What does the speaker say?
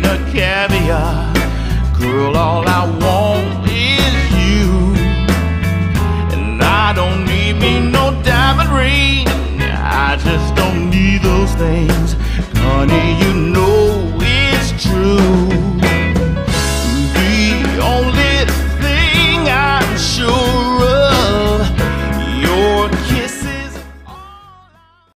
plain of caviar. Girl, all I want is you. And I don't need me no diamond ring. I just don't need those things. Honey, you